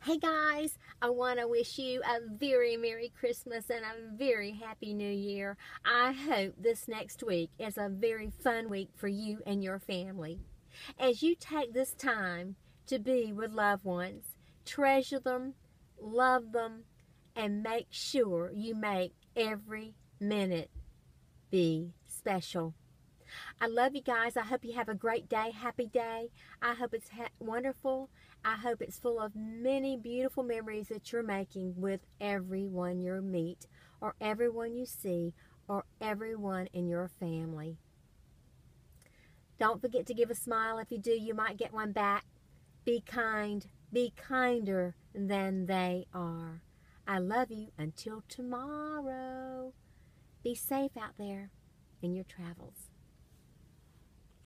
Hey guys, I want to wish you a very Merry Christmas and a very Happy New Year. I hope this next week is a very fun week for you and your family. As you take this time to be with loved ones, treasure them, love them, and make sure you make every minute be special. I love you guys. I hope you have a great day, happy day. I hope it's wonderful. I hope it's full of many beautiful memories that you're making with everyone you meet, or everyone you see, or everyone in your family. Don't forget to give a smile. If you do, you might get one back. Be kind. Be kinder than they are. I love you until tomorrow. Be safe out there in your travels.